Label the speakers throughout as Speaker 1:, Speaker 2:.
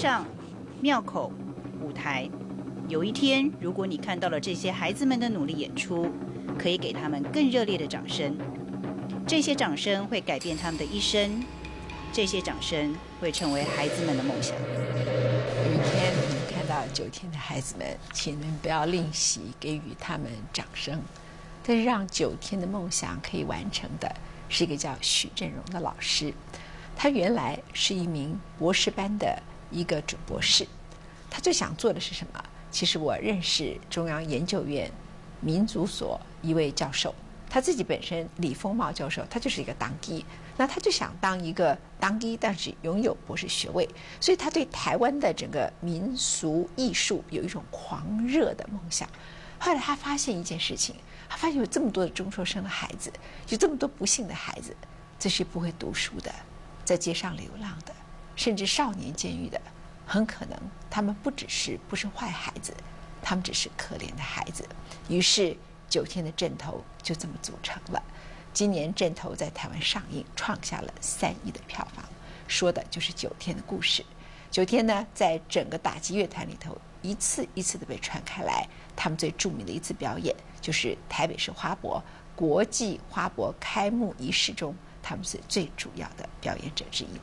Speaker 1: 上、庙口、舞台。有一天，如果你看到了这些孩子们的努力演出，可以给他们更热烈的掌声。这些掌声会改变他们的一生，这些掌声会成为孩子们的梦想。
Speaker 2: 有一天，你们看到九天的孩子们，请你们不要吝惜给予他们掌声。但是，让九天的梦想可以完成的，是一个叫许振荣的老师。他原来是一名博士班的一个准博士。他最想做的是什么？其实我认识中央研究院民族所一位教授。他自己本身李丰茂教授，他就是一个当机，那他就想当一个当机，但是拥有博士学位，所以他对台湾的整个民俗艺术有一种狂热的梦想。后来他发现一件事情，他发现有这么多的中辍生的孩子，有这么多不幸的孩子，这些不会读书的，在街上流浪的，甚至少年监狱的，很可能他们不只是不是坏孩子，他们只是可怜的孩子。于是。九天的阵头就这么组成了。今年阵头在台湾上映，创下了三亿的票房，说的就是九天的故事。九天呢，在整个打击乐团里头，一次一次的被传开来。他们最著名的一次表演，就是台北市花博国际花博开幕仪式中，他们是最主要的表演者之一。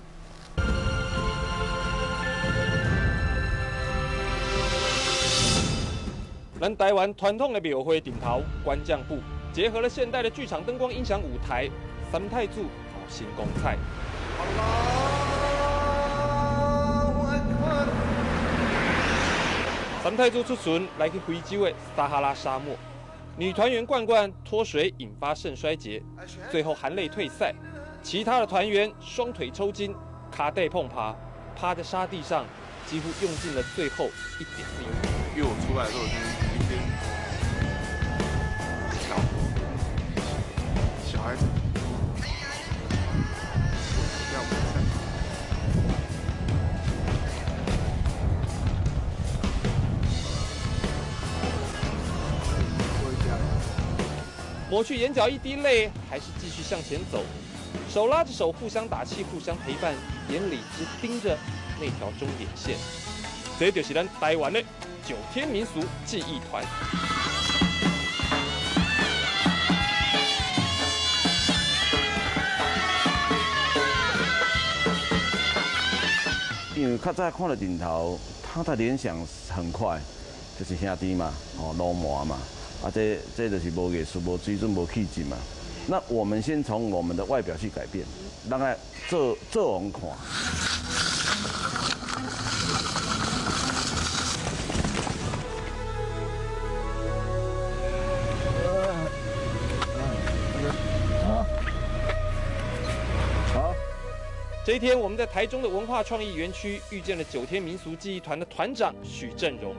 Speaker 3: 咱台湾传统的庙会顶头官将部，结合了现代的剧场灯光音响舞台，三太子新光彩。三太子出巡来去非洲的撒哈拉沙漠，女团员罐罐脱水引发肾衰竭，最后含泪退赛。其他的团员双腿抽筋，卡带碰爬，趴在沙地上，几乎用尽了最后一点力。
Speaker 4: 因为我出来的时候。
Speaker 3: 抹去眼角一滴泪，还是继续向前走，手拉着手，互相打气，互相陪伴，眼里只盯着那条终点线。这就是咱台湾的九天民俗记忆团。
Speaker 5: 因为较早看到镜头，他的联想很快，就是兄弟嘛，哦，老麻嘛。啊，这这就是无艺术、无水准、无气质嘛。那我们先从我们的外表去改变，让他做做人看。
Speaker 3: 这一天我们在台中的文化创意园区遇见了九天民俗记忆团的团长许振荣。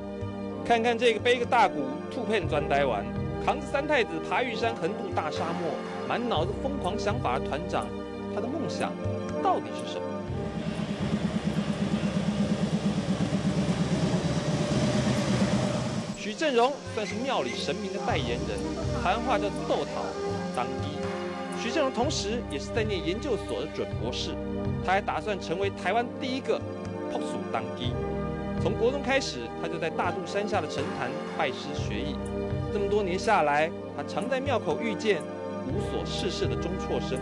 Speaker 3: 看看这个背个大鼓、兔片钻呆丸，扛着三太子爬玉山、横渡大沙漠，满脑子疯狂想法的团长，他的梦想到底是什么？许振荣算是庙里神明的代言人，谈话叫豆桃当地。徐振荣同时也是在念研究所的准博士，他还打算成为台湾第一个朴素当地。从国中开始，他就在大肚山下的神坛拜师学艺。这么多年下来，他常在庙口遇见无所事事的中辍生。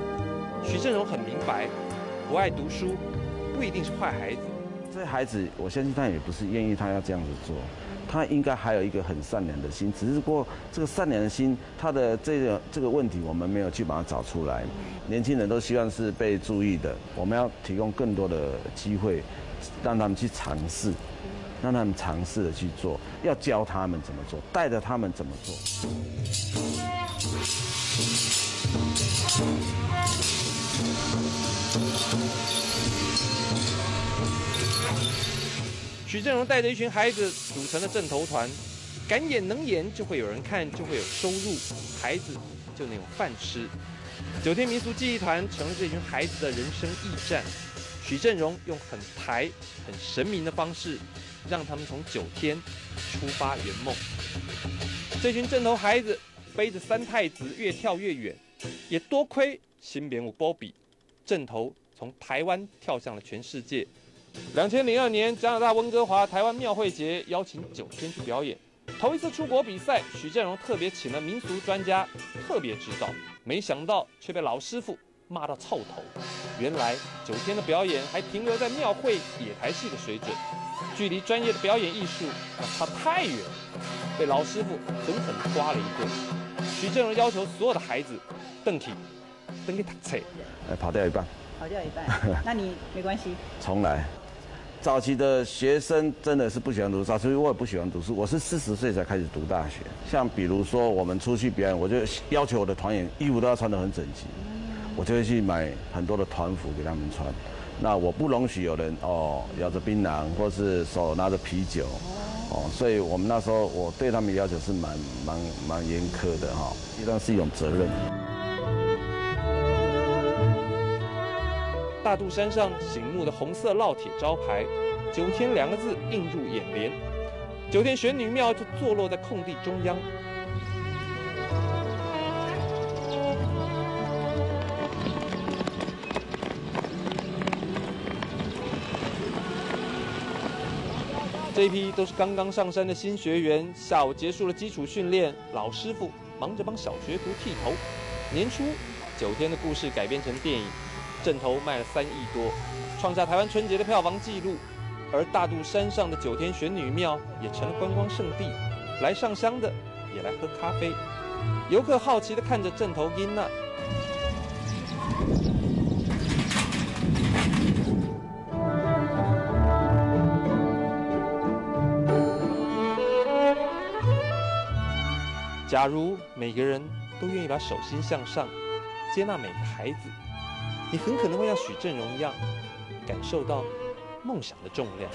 Speaker 3: 徐振荣很明白，不爱读书不一定是坏孩子。
Speaker 5: 这孩子，我相信他也不是愿意他要这样子做，他应该还有一个很善良的心。只是过这个善良的心，他的这个这个问题，我们没有去把它找出来。年轻人都希望是被注意的，我们要提供更多的机会，让他们去尝试。让他们尝试的去做，要教他们怎么做，带着他们怎么做。
Speaker 3: 许振荣带着一群孩子组成了正头团，敢演能演就会有人看，就会有收入，孩子就能有饭吃。九天民俗记忆团成了这群孩子的人生驿站。许振荣用很台、很神明的方式。让他们从九天出发圆梦。这群正头孩子背着三太子越跳越远，也多亏新编舞波比，正头从台湾跳向了全世界，两千零二年，加拿大温哥华台湾庙会节邀请九天去表演。头一次出国比赛，许振荣特别请了民俗专家特别指导，没想到却被老师傅骂到臭头。原来九天的表演还停留在庙会野台戏的水准，距离专业的表演艺术那差太远，被老师傅狠狠刮了一顿。许振荣要求所有的孩子邓体，登给他菜，
Speaker 5: 哎，跑掉一半，
Speaker 1: 跑掉一半，那你没关系。
Speaker 5: 重来。早期的学生真的是不喜欢读书，早期我也不喜欢读书。我是四十岁才开始读大学。像比如说我们出去表演，我就要求我的团员衣服都要穿得很整齐，我就会去买很多的团服给他们穿。那我不容许有人哦咬着槟榔，或是手拿着啤酒，哦，所以我们那时候我对他们要求是蛮蛮蛮严苛的哈，实际上是一种责任。
Speaker 3: 大肚山上醒目的红色烙铁招牌“九天”两个字映入眼帘，九天玄女庙就坐落在空地中央。这一批都是刚刚上山的新学员，下午结束了基础训练，老师傅忙着帮小学徒剃头。年初，九天的故事改编成电影。镇头卖了三亿多，创下台湾春节的票房纪录。而大肚山上的九天玄女庙也成了观光圣地，来上香的也来喝咖啡。游客好奇地看着镇头音娜。假如每个人都愿意把手心向上，接纳每个孩子。你很可能会像许振荣一样，感受到梦想的重量。